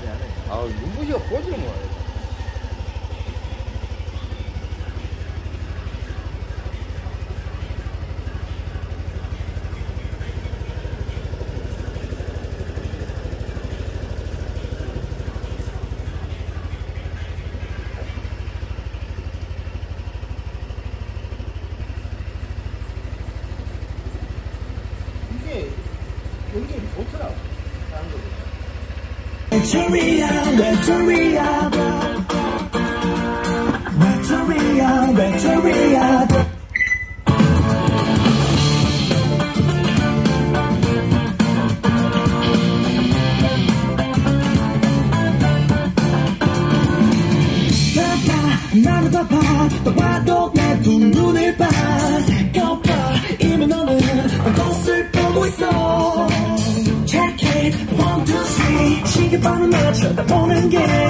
잘하네. 아, 눈부시가 못해. 이게 굉장히 좋더라고. 다른 거보다. Victoria, Victoria, Victoria, Victoria. 나를 봐봐 또 봐도 내 두 눈을 봐 깜빡 이미 너는 꽃을 보고 있어 Find a match, let the moment get